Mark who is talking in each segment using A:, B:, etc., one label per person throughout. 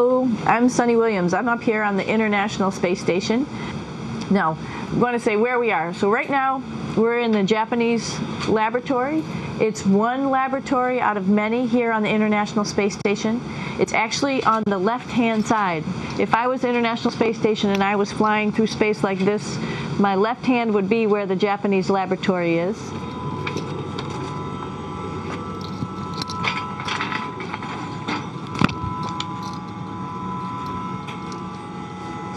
A: Hello, I'm Sunny Williams. I'm up here on the International Space Station. Now, I'm going to say where we are. So right now, we're in the Japanese laboratory. It's one laboratory out of many here on the International Space Station. It's actually on the left-hand side. If I was International Space Station and I was flying through space like this, my left hand would be where the Japanese laboratory is.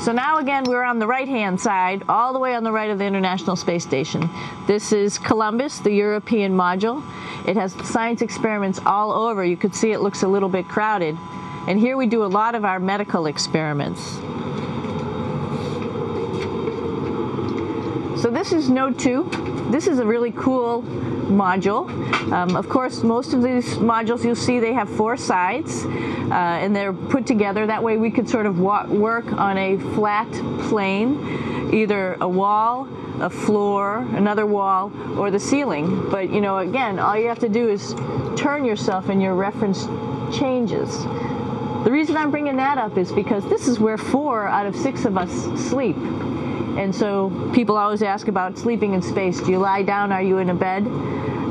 A: So now again, we're on the right-hand side, all the way on the right of the International Space Station. This is Columbus, the European module. It has science experiments all over. You could see it looks a little bit crowded. And here we do a lot of our medical experiments. So this is Node 2. This is a really cool module. Um, of course, most of these modules you'll see they have four sides uh, and they're put together. That way we could sort of work on a flat plane, either a wall, a floor, another wall, or the ceiling. But you know, again, all you have to do is turn yourself and your reference changes. The reason I'm bringing that up is because this is where four out of six of us sleep. And so people always ask about sleeping in space. Do you lie down? Are you in a bed?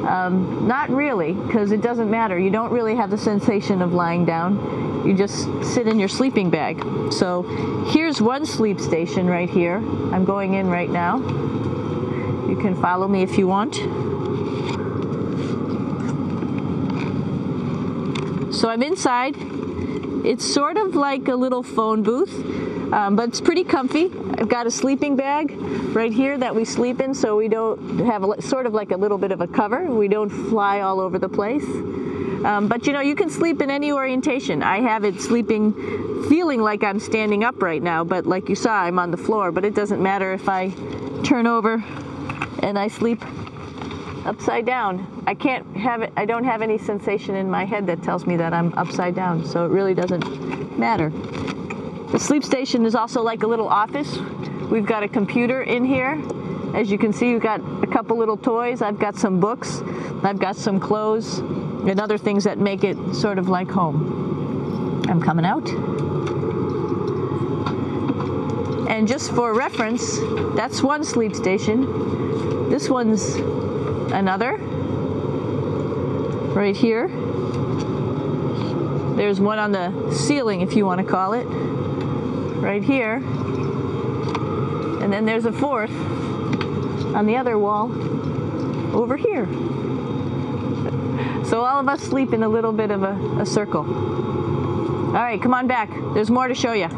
A: Um, not really, because it doesn't matter. You don't really have the sensation of lying down. You just sit in your sleeping bag. So here's one sleep station right here. I'm going in right now. You can follow me if you want. So I'm inside. It's sort of like a little phone booth, um, but it's pretty comfy. I've got a sleeping bag right here that we sleep in so we don't have a, sort of like a little bit of a cover. We don't fly all over the place. Um, but you know, you can sleep in any orientation. I have it sleeping, feeling like I'm standing up right now, but like you saw, I'm on the floor. But it doesn't matter if I turn over and I sleep upside down. I can't have it, I don't have any sensation in my head that tells me that I'm upside down, so it really doesn't matter. The sleep station is also like a little office. We've got a computer in here. As you can see, we've got a couple little toys. I've got some books. I've got some clothes and other things that make it sort of like home. I'm coming out. And just for reference, that's one sleep station. This one's another right here. There's one on the ceiling, if you want to call it, right here. And then there's a fourth on the other wall over here. So all of us sleep in a little bit of a, a circle. All right, come on back. There's more to show you.